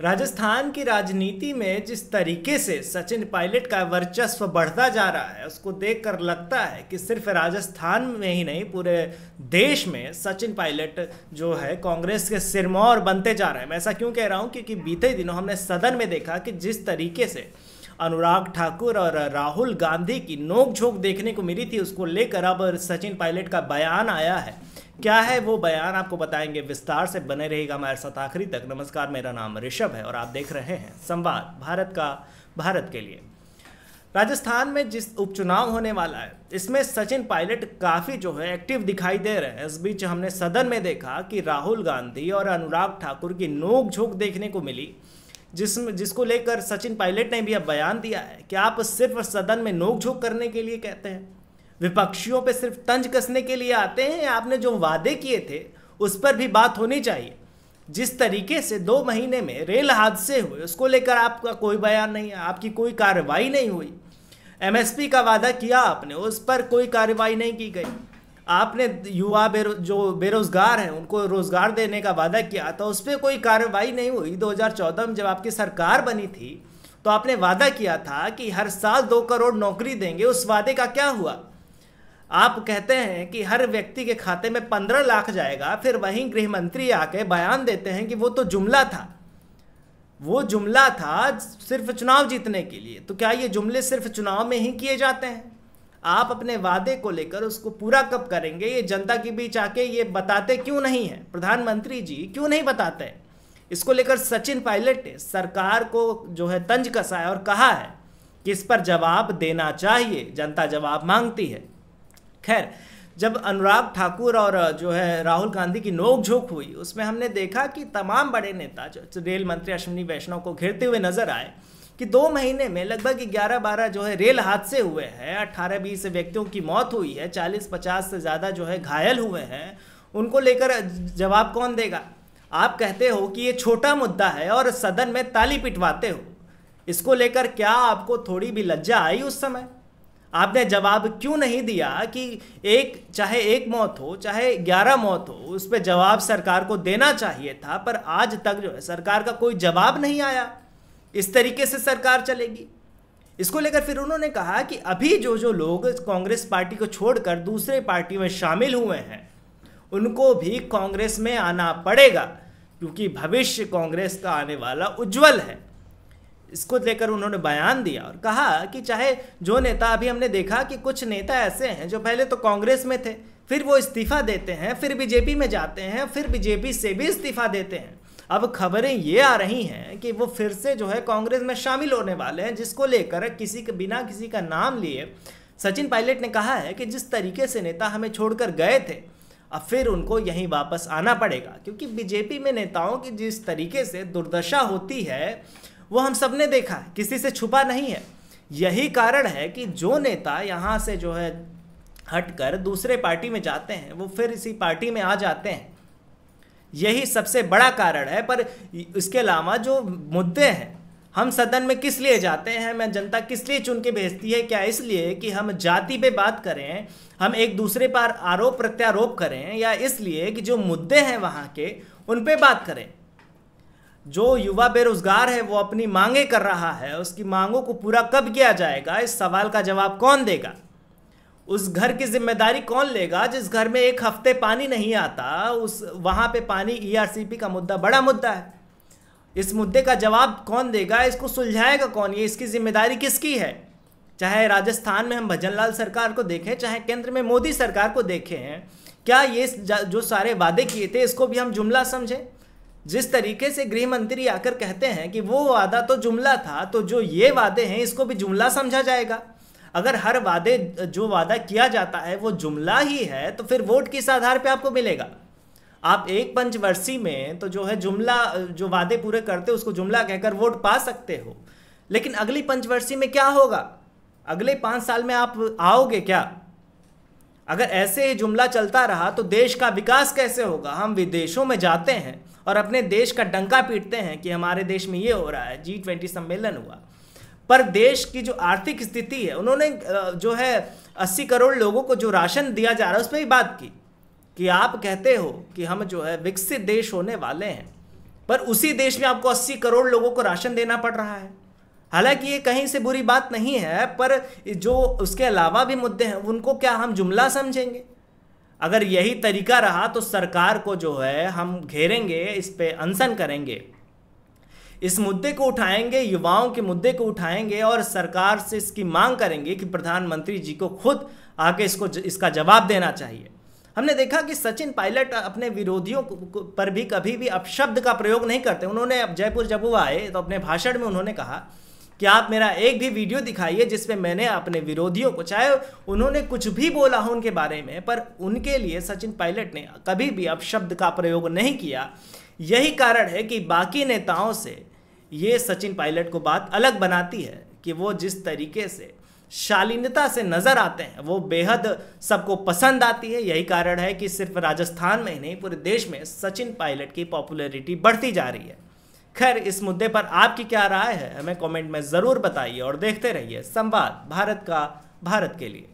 राजस्थान की राजनीति में जिस तरीके से सचिन पायलट का वर्चस्व बढ़ता जा रहा है, उसको देखकर लगता है कि सिर्फ़ राजस्थान में ही नहीं, पूरे देश में सचिन पायलट जो है कांग्रेस के सिरमौर बनते जा रहे हैं। मैं ऐसा क्यों कह रहा हूँ? क्योंकि बीते दिनों हमने सदन में देखा कि जिस तरीके से अनुराग ठाकुर और राहुल गांधी की नोकझोंक देखने को मिली थी, उसको लेकर अब सचिन पायलट का बयान आया है। क्या है वो बयान? आपको बताएँगे। विस्तार से बने रहेगा हमारे साथ आखिरी तक। नमस्कार, मेरा नाम ऋषभ है और आप देख रहे हैं संवाद भारत का, भारत के लिए। राजस्थान में जिस उपचुनाव होने वाला है, इसमें सचिन पायलट काफ़ी जो है एक्टिव दिखाई दे रहे हैं। इस बीच हमने सदन में देखा कि राहुल गांधी और अनुराग ठाकुर की नोक झोंक देखने को मिली, जिस, जिसको लेकर सचिन पायलट ने भी अब बयान दिया है। कि आप सिर्फ़ सदन में नोक झोंक करने के लिए कहते हैं? विपक्षियों पे सिर्फ़ तंज कसने के लिए आते हैं आपने जो वादे किए थे, उस पर भी बात होनी चाहिए। जिस तरीके से दो महीने में रेल हादसे हुए, उसको लेकर आपका कोई बयान नहीं है, आपकी कोई कार्रवाई नहीं हुई। एमएसपी का वादा किया आपने, उस पर कोई कार्रवाई नहीं की गई। आपने युवा बेरो, जो बेरोजगार हैं, उनको रोज़गार देने का वादा किया था उस पर कोई कार्रवाई नहीं हुई। 2014 में जब आपकी सरकार बनी थी तो आपने वादा किया था कि हर साल दो करोड़ नौकरी देंगे, उस वादे का क्या हुआ? आप कहते हैं कि हर व्यक्ति के खाते में पंद्रह लाख जाएगा, फिर वहीं गृह मंत्री आके बयान देते हैं कि वो तो जुमला था। वो जुमला था सिर्फ़ चुनाव जीतने के लिए। तो क्या ये जुमले सिर्फ़ चुनाव में ही किए जाते हैं? आप अपने वादे को लेकर उसको पूरा कब करेंगे? ये जनता के बीच आके ये बताते क्यों नहीं है? प्रधानमंत्री जी क्यों नहीं बताते? इसको लेकर सचिन पायलट ने सरकार को जो है तंज कसा है और कहा है कि इस पर जवाब देना चाहिए। जनता जवाब मांगती है। खैर, जब अनुराग ठाकुर और जो है राहुल गांधी की नोकझोंक हुई, उसमें हमने देखा कि तमाम बड़े नेता जो रेल मंत्री अश्विनी वैष्णव को घेरते हुए नज़र आए कि दो महीने में लगभग ग्यारह बारह जो है रेल हादसे हुए हैं अट्ठारह बीस व्यक्तियों की मौत हुई है चालीस पचास से ज़्यादा जो है घायल हुए हैं, उनको लेकर जवाब कौन देगा? आप कहते हो कि ये छोटा मुद्दा है और सदन में ताली पिटवाते हो। इसको लेकर क्या आपको थोड़ी भी लज्जा आई उस समय? आपने जवाब क्यों नहीं दिया कि एक, चाहे एक मौत हो, चाहे ग्यारह मौत हो, उस पर जवाब सरकार को देना चाहिए था, पर आज तक जो है सरकार का कोई जवाब नहीं आया। इस तरीके से सरकार चलेगी। इसको लेकर फिर उन्होंने कहा कि अभी जो जो लोग कांग्रेस पार्टी को छोड़कर दूसरे पार्टी में शामिल हुए हैं, उनको भी कांग्रेस में आना पड़ेगा, क्योंकि भविष्य कांग्रेस का आने वाला उज्जवल है। इसको लेकर उन्होंने बयान दिया और कहा कि चाहे जो नेता अभी हमने देखा कि कुछ नेता ऐसे हैं जो पहले तो कांग्रेस में थे, फिर वो इस्तीफा देते हैं, फिर बीजेपी में जाते हैं, फिर बीजेपी से भी इस्तीफा देते हैं। अब खबरें ये आ रही हैं कि वो फिर से जो है कांग्रेस में शामिल होने वाले हैं, जिसको लेकर किसी के बिना किसी का नाम लिए सचिन पायलट ने कहा है कि जिस तरीके से नेता हमें छोड़कर गए थे, अब फिर उनको यहीं वापस आना पड़ेगा, क्योंकि बीजेपी में नेताओं की जिस तरीके से दुर्दशा होती है वो हम सबने देखा है किसी से छुपा नहीं है। यही कारण है कि जो नेता यहाँ से जो है हटकर दूसरे पार्टी में जाते हैं, वो फिर इसी पार्टी में आ जाते हैं। यही सबसे बड़ा कारण है, पर इसके अलावा जो मुद्दे हैं, हम सदन में किस लिए जाते हैं, मैं जनता किस लिए चुन के भेजती है, क्या इसलिए कि हम जाति पे बात करें, हम एक दूसरे पर आरोप प्रत्यारोप करें, या इसलिए कि जो मुद्दे हैं वहाँ के, उन पे बात करें। जो युवा बेरोजगार है, वो अपनी मांगे कर रहा है, उसकी मांगों को पूरा कब किया जाएगा? इस सवाल का जवाब कौन देगा? उस घर की ज़िम्मेदारी कौन लेगा? जिस घर में एक हफ़्ते पानी नहीं आता, उस, वहाँ पे पानी ईआरसीपी का मुद्दा बड़ा मुद्दा है। इस मुद्दे का जवाब कौन देगा? इसको सुलझाएगा कौन? ये इसकी ज़िम्मेदारी किसकी है? चाहे राजस्थान में हम भजनलाल सरकार को देखें, चाहे केंद्र में मोदी सरकार को देखें, क्या ये जो सारे वादे किए थे, इसको भी हम जुमला समझें? जिस तरीके से गृह मंत्री आकर कहते हैं कि वो वादा तो जुमला था तो जो ये वादे हैं, इसको भी जुमला समझा जाएगा। अगर हर वादे, जो वादा किया जाता है, वो जुमला ही है तो फिर वोट किस आधार पे आपको मिलेगा? आप एक पंचवर्षी में तो जो है जुमला, जो वादे पूरे करते हो, उसको जुमला कहकर वोट पा सकते हो। लेकिन अगली पंचवर्षी में क्या होगा? अगले पाँच साल में आप आओगे क्या? अगर ऐसे ही जुमला चलता रहा तो देश का विकास कैसे होगा? हम विदेशों में जाते हैं और अपने देश का डंका पीटते हैं कि हमारे देश में ये हो रहा है जी ट्वेंटी सम्मेलन हुआ। पर देश की जो आर्थिक स्थिति है, उन्होंने जो है अस्सी करोड़ लोगों को जो राशन दिया जा रहा है उस पर भी बात की कि आप कहते हो कि हम जो है विकसित देश होने वाले हैं, पर उसी देश में आपको 80 करोड़ लोगों को राशन देना पड़ रहा है। हालाँकि ये कहीं से बुरी बात नहीं है, पर जो उसके अलावा भी मुद्दे हैं, उनको क्या हम जुमला समझेंगे? अगर यही तरीका रहा तो सरकार को जो है, हम घेरेंगे, इस पे अनशन करेंगे। इस मुद्दे को उठाएँगे, युवाओं के मुद्दे को उठाएँगे और सरकार से इसकी मांग करेंगे कि प्रधानमंत्री जी को खुद आके इसको इसका जवाब देना चाहिए। हमने देखा कि सचिन पायलट अपने विरोधियों पर भी कभी भी अपशब्द का प्रयोग नहीं करते। उन्होंने जयपुर जब वो आए तो अपने भाषण में उन्होंने कहा कि आप मेरा एक भी वीडियो दिखाइए जिसमें मैंने अपने विरोधियों को, चाहे उन्होंने कुछ भी बोला हो उनके बारे में, पर उनके लिए सचिन पायलट ने कभी भी अपशब्द का प्रयोग नहीं किया। यही कारण है कि बाकी नेताओं से ये सचिन पायलट को बात अलग बनाती है कि वो जिस तरीके से शालीनता से नज़र आते हैं, वो बेहद सबको पसंद आती है। यही कारण है कि सिर्फ़ राजस्थान में ही नहीं, पूरे देश में सचिन पायलट की पॉपुलैरिटी बढ़ती जा रही है। खैर, इस मुद्दे पर आपकी क्या राय है? हमें कमेंट में ज़रूर बताइए और देखते रहिए संवाद भारत का, भारत के लिए।